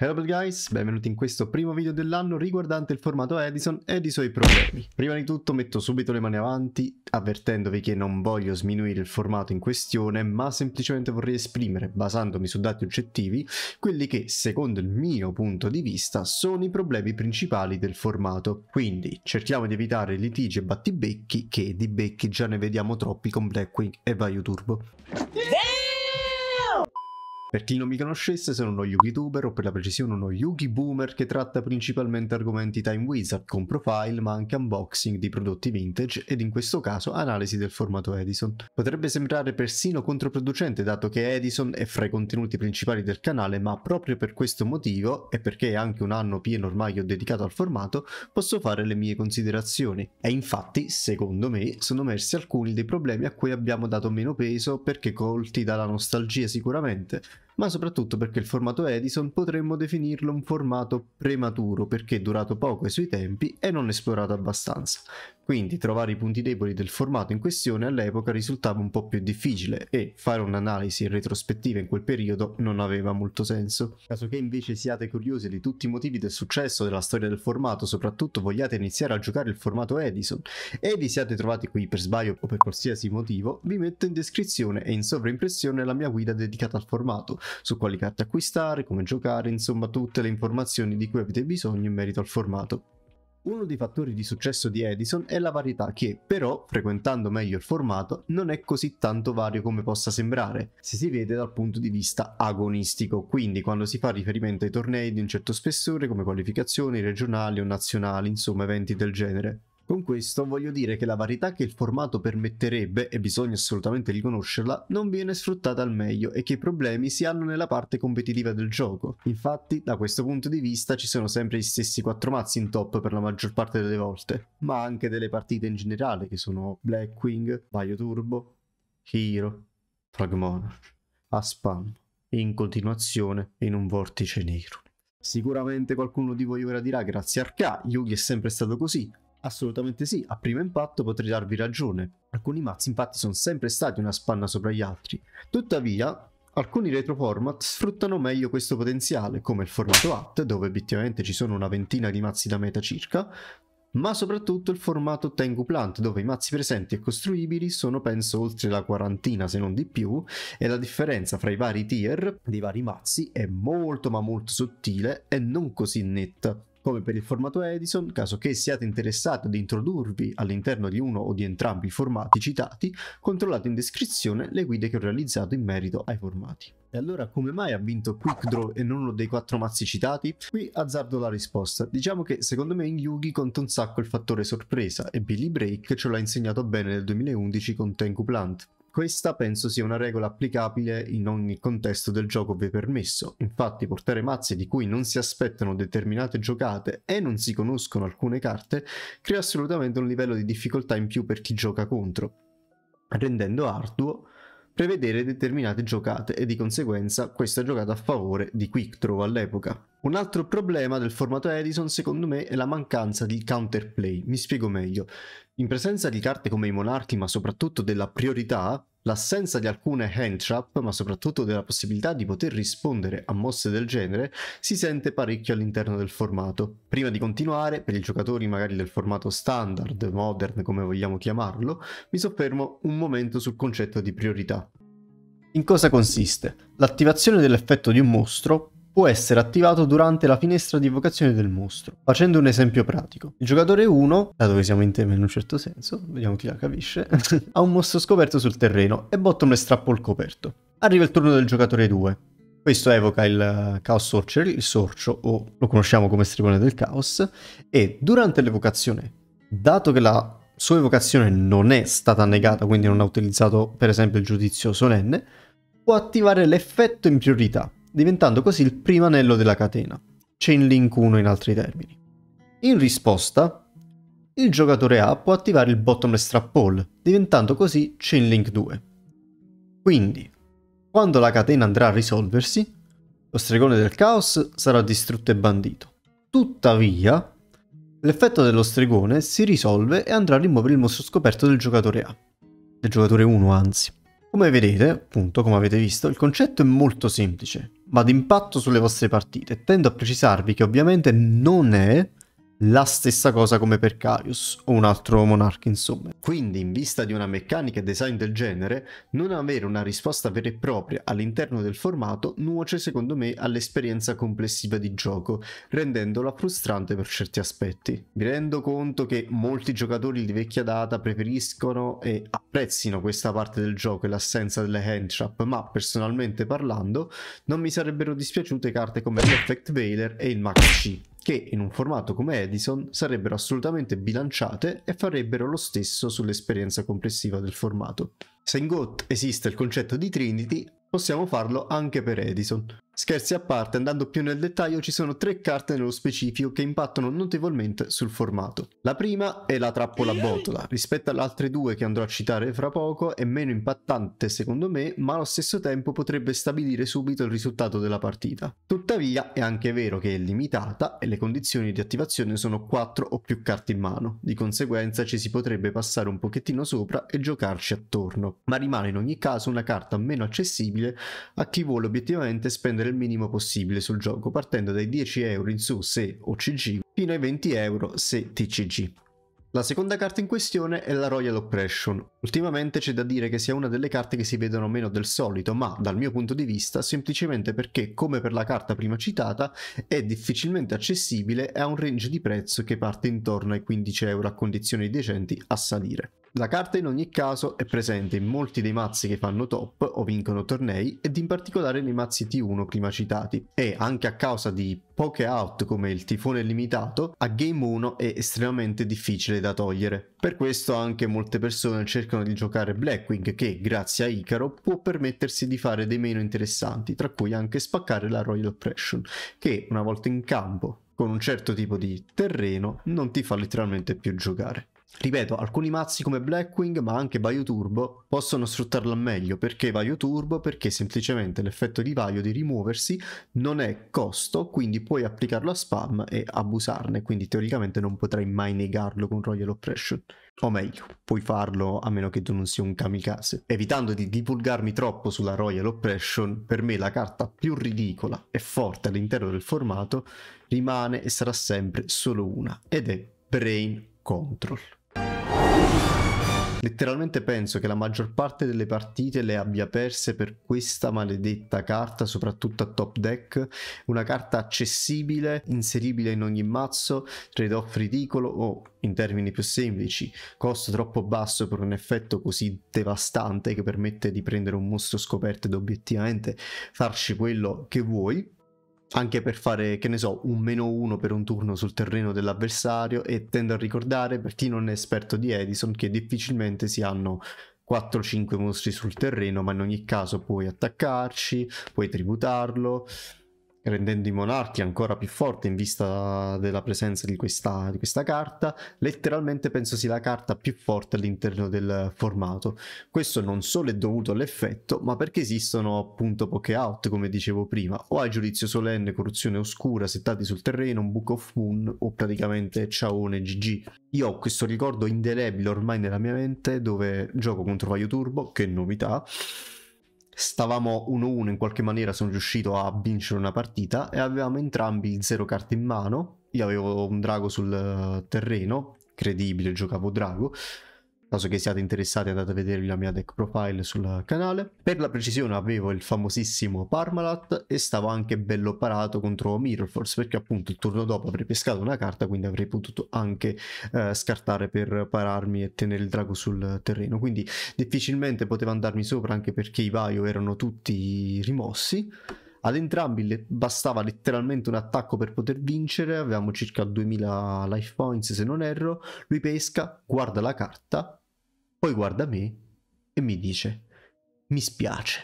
Hello guys, benvenuti in questo primo video dell'anno riguardante il formato Edison ed i suoi problemi. Prima di tutto metto subito le mani avanti avvertendovi che non voglio sminuire il formato in questione ma semplicemente vorrei esprimere, basandomi su dati oggettivi, quelli che secondo il mio punto di vista sono i problemi principali del formato. Quindi cerchiamo di evitare litigi e battibecchi che di becchi già ne vediamo troppi con Blackwing e Vaio Turbo. Per chi non mi conoscesse sono uno YouTuber o per la precisione uno Yugi Boomer che tratta principalmente argomenti Time Wizard con profile ma anche unboxing di prodotti vintage ed in questo caso analisi del formato Edison. Potrebbe sembrare persino controproducente dato che Edison è fra i contenuti principali del canale ma proprio per questo motivo e perché è anche un anno pieno ormai ho dedicato al formato posso fare le mie considerazioni e infatti secondo me sono emersi alcuni dei problemi a cui abbiamo dato meno peso perché colti dalla nostalgia sicuramente ma soprattutto perché il formato Edison potremmo definirlo un formato prematuro perché è durato poco ai suoi tempi e non esplorato abbastanza. Quindi trovare i punti deboli del formato in questione all'epoca risultava un po' più difficile e fare un'analisi retrospettiva in quel periodo non aveva molto senso. Caso che invece siate curiosi di tutti i motivi del successo della storia del formato, soprattutto vogliate iniziare a giocare il formato Edison e vi siate trovati qui per sbaglio o per qualsiasi motivo, vi metto in descrizione e in sovraimpressione la mia guida dedicata al formato, su quali carte acquistare, come giocare, insomma tutte le informazioni di cui avete bisogno in merito al formato. Uno dei fattori di successo di Edison è la varietà che, però, frequentando meglio il formato, non è così tanto vario come possa sembrare, se si vede dal punto di vista agonistico, quindi quando si fa riferimento ai tornei di un certo spessore come qualificazioni regionali o nazionali, insomma eventi del genere. Con questo voglio dire che la varietà che il formato permetterebbe, e bisogna assolutamente riconoscerla, non viene sfruttata al meglio e che i problemi si hanno nella parte competitiva del gioco. Infatti, da questo punto di vista ci sono sempre gli stessi quattro mazzi in top per la maggior parte delle volte, ma anche delle partite in generale che sono Blackwing, Bio Turbo, Hero, Fragmonarch, a spam, in continuazione in un vortice nero. Sicuramente qualcuno di voi ora dirà grazie a Arca, Yugi è sempre stato così, Assolutamente sì, a primo impatto potrei darvi ragione. Alcuni mazzi infatti sono sempre stati una spanna sopra gli altri. Tuttavia, alcuni retro format sfruttano meglio questo potenziale, come il formato AT, dove obiettivamente ci sono una ventina di mazzi da meta circa, ma soprattutto il formato Tengu Plant, dove i mazzi presenti e costruibili sono penso oltre la quarantina se non di più, e la differenza fra i vari tier dei vari mazzi è molto ma molto sottile e non così netta come per il formato Edison, caso che siate interessati ad introdurvi all'interno di uno o di entrambi i formati citati, controllate in descrizione le guide che ho realizzato in merito ai formati. E allora come mai ha vinto Quick Draw e non uno dei quattro mazzi citati? Qui azzardo la risposta. Diciamo che secondo me in Yugi conta un sacco il fattore sorpresa e Billy Break ce l'ha insegnato bene nel 2011 con Tenku Plant. Questa penso sia una regola applicabile in ogni contesto del gioco vi permesso, infatti portare mazzi di cui non si aspettano determinate giocate e non si conoscono alcune carte crea assolutamente un livello di difficoltà in più per chi gioca contro, rendendo arduo prevedere determinate giocate e di conseguenza questa giocata a favore di Quick Draw all'epoca. Un altro problema del formato Edison secondo me è la mancanza di counterplay, mi spiego meglio. In presenza di carte come i monarchi ma soprattutto della priorità, l'assenza di alcune hand trap ma soprattutto della possibilità di poter rispondere a mosse del genere si sente parecchio all'interno del formato. Prima di continuare, per i giocatori magari del formato standard, modern come vogliamo chiamarlo, mi soffermo un momento sul concetto di priorità. In cosa consiste? L'attivazione dell'effetto di un mostro può essere attivato durante la finestra di evocazione del mostro. Facendo un esempio pratico. Il giocatore 1, da dove siamo in tema in un certo senso, vediamo chi la capisce, ha un mostro scoperto sul terreno e bottomless trapple coperto. Arriva il turno del giocatore 2. Questo evoca il Chaos Sorcerer, il sorcio, o lo conosciamo come stregone del caos, e durante l'evocazione, dato che la sua evocazione non è stata negata, quindi non ha utilizzato per esempio il giudizio solenne, può attivare l'effetto in priorità, diventando così il primo anello della catena, Chainlink 1 in altri termini. In risposta, il giocatore A può attivare il Bottomless Trap Pole, diventando così Chainlink 2. Quindi, quando la catena andrà a risolversi, lo stregone del caos sarà distrutto e bandito. Tuttavia, l'effetto dello stregone si risolve e andrà a rimuovere il mostro scoperto del giocatore A, del giocatore 1 anzi. Come vedete, appunto, come avete visto, il concetto è molto semplice. Ma d'impatto sulle vostre partite. Tendo a precisarvi che ovviamente non è la stessa cosa come per Carius o un altro monarca insomma. Quindi in vista di una meccanica e design del genere, non avere una risposta vera e propria all'interno del formato nuoce secondo me all'esperienza complessiva di gioco, rendendola frustrante per certi aspetti. Mi rendo conto che molti giocatori di vecchia data preferiscono e apprezzino questa parte del gioco e l'assenza delle hand trap, ma personalmente parlando non mi sarebbero dispiaciute carte come l'Effect Veiler e il Max che in un formato come Edison sarebbero assolutamente bilanciate e farebbero lo stesso sull'esperienza complessiva del formato. Se in GOT esiste il concetto di Trinity, possiamo farlo anche per Edison. Scherzi a parte, andando più nel dettaglio, ci sono tre carte nello specifico che impattano notevolmente sul formato. La prima è la trappola botola, rispetto alle altre due che andrò a citare fra poco è meno impattante secondo me, ma allo stesso tempo potrebbe stabilire subito il risultato della partita. Tuttavia è anche vero che è limitata e le condizioni di attivazione sono 4 o più carte in mano, di conseguenza ci si potrebbe passare un pochettino sopra e giocarci attorno, ma rimane in ogni caso una carta meno accessibile a chi vuole obiettivamente spendere il minimo possibile sul gioco, partendo dai 10 euro in su se OCG fino ai 20 euro se TCG. La seconda carta in questione è la Royal Oppression. Ultimamente c'è da dire che sia una delle carte che si vedono meno del solito, ma dal mio punto di vista semplicemente perché, come per la carta prima citata, è difficilmente accessibile e ha un range di prezzo che parte intorno ai 15 euro a condizioni decenti a salire. La carta in ogni caso è presente in molti dei mazzi che fanno top o vincono tornei ed in particolare nei mazzi T1 prima citati e anche a causa di poche out come il tifone limitato a game 1 è estremamente difficile da togliere. Per questo anche molte persone cercano di giocare Blackwing che grazie a Icaro può permettersi di fare dei meno interessanti tra cui anche spaccare la Royal Oppression che una volta in campo con un certo tipo di terreno non ti fa letteralmente più giocare. Ripeto, alcuni mazzi come Blackwing, ma anche Vaio Turbo, possono sfruttarlo meglio. Perché Vaio Turbo? Perché semplicemente l'effetto di Vaio di rimuoversi non è costo, quindi puoi applicarlo a spam e abusarne, quindi teoricamente non potrai mai negarlo con Royal Oppression. O meglio, puoi farlo a meno che tu non sia un kamikaze. Evitando di divulgarmi troppo sulla Royal Oppression, per me la carta più ridicola e forte all'interno del formato rimane e sarà sempre solo una, ed è Brain Control. Letteralmente penso che la maggior parte delle partite le abbia perse per questa maledetta carta, soprattutto a top deck. Una carta accessibile, inseribile in ogni mazzo, trade-off ridicolo o, in termini più semplici, costo troppo basso per un effetto così devastante che permette di prendere un mostro scoperto ed obiettivamente farci quello che vuoi anche per fare, che ne so, un meno uno per un turno sul terreno dell'avversario e tendo a ricordare per chi non è esperto di Edison che difficilmente si hanno 4-5 mostri sul terreno, ma in ogni caso puoi attaccarci, puoi tributarlo, rendendo i monarchi ancora più forti in vista della presenza di questa, di questa, carta. Letteralmente penso sia la carta più forte all'interno del formato. Questo non solo è dovuto all'effetto, ma perché esistono appunto poche out, come dicevo prima, o hai giudizio solenne, corruzione oscura settati sul terreno, un Book of Moon o praticamente ciaone GG. Io ho questo ricordo indelebile ormai nella mia mente dove gioco contro Vaio Turbo, che novità, stavamo 1-1 in qualche maniera sono riuscito a vincere una partita e avevamo entrambi zero carte in mano. Io avevo un drago sul terreno credibile giocavo drago caso che siate interessati andate a vedere la mia deck profile sul canale. Per la precisione avevo il famosissimo Parmalat e stavo anche bello parato contro Mirror Force perché appunto il turno dopo avrei pescato una carta quindi avrei potuto anche eh, scartare per pararmi e tenere il drago sul terreno. Quindi difficilmente poteva andarmi sopra anche perché i Vaio erano tutti rimossi. Ad entrambi bastava letteralmente un attacco per poter vincere, avevamo circa 2000 life points se non erro, lui pesca, guarda la carta, poi guarda me e mi dice mi spiace,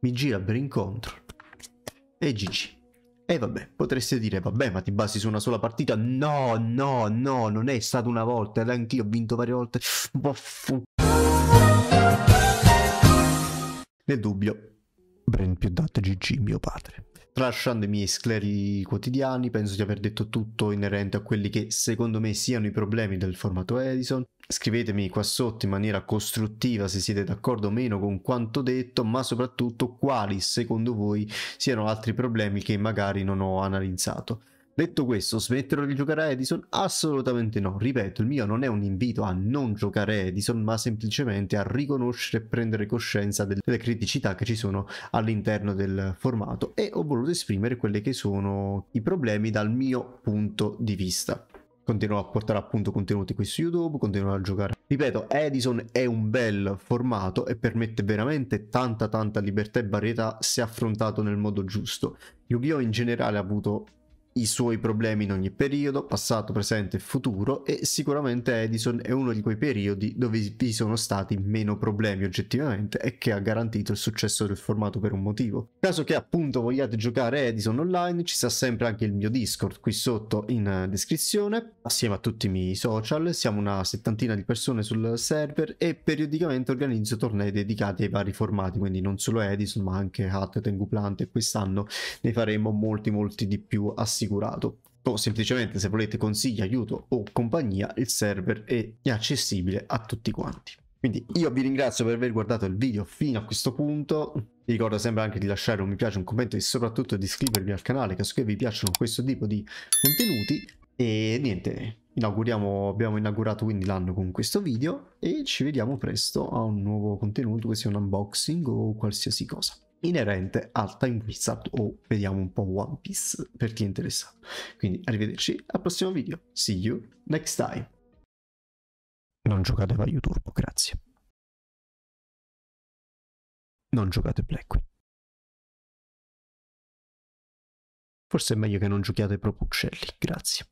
mi gira per incontro e GG. E vabbè, potreste dire, vabbè, ma ti basi su una sola partita? No, no, no, non è stato una volta, anch'io ho vinto varie volte. Nel dubbio, Brain più dat GG mio padre. Tralasciando i miei scleri quotidiani, penso di aver detto tutto inerente a quelli che secondo me siano i problemi del formato Edison. Scrivetemi qua sotto in maniera costruttiva se siete d'accordo o meno con quanto detto, ma soprattutto quali secondo voi siano altri problemi che magari non ho analizzato. Detto questo, smetterò di giocare a Edison? Assolutamente no. Ripeto, il mio non è un invito a non giocare a Edison, ma semplicemente a riconoscere e prendere coscienza delle criticità che ci sono all'interno del formato e ho voluto esprimere quelli che sono i problemi dal mio punto di vista continuerò a portare appunto contenuti qui su YouTube, continuerò a giocare. Ripeto, Edison è un bel formato e permette veramente tanta tanta libertà e varietà se affrontato nel modo giusto. Yu-Gi-Oh! in generale ha avuto i suoi problemi in ogni periodo, passato, presente e futuro, e sicuramente Edison è uno di quei periodi dove vi sono stati meno problemi oggettivamente e che ha garantito il successo del formato per un motivo. Caso che appunto vogliate giocare Edison online, ci sta sempre anche il mio Discord qui sotto in descrizione, assieme a tutti i miei social, siamo una settantina di persone sul server e periodicamente organizzo tornei dedicati ai vari formati, quindi non solo Edison ma anche Hat, Tengu Plant e quest'anno ne faremo molti molti di più assieme assicurato. O semplicemente se volete consigli, aiuto o compagnia il server è accessibile a tutti quanti. Quindi io vi ringrazio per aver guardato il video fino a questo punto, vi ricordo sempre anche di lasciare un mi piace, un commento e soprattutto di iscrivervi al canale caso che vi piacciono questo tipo di contenuti. E niente, inauguriamo, abbiamo inaugurato quindi l'anno con questo video e ci vediamo presto a un nuovo contenuto che sia un unboxing o qualsiasi cosa inerente al Time Wizard o vediamo un po' One Piece per chi è interessato. Quindi arrivederci al prossimo video. See you next time. Non giocate Vaio Turbo, grazie. Non giocate Blackwing. Forse è meglio che non giochiate proprio uccelli, grazie.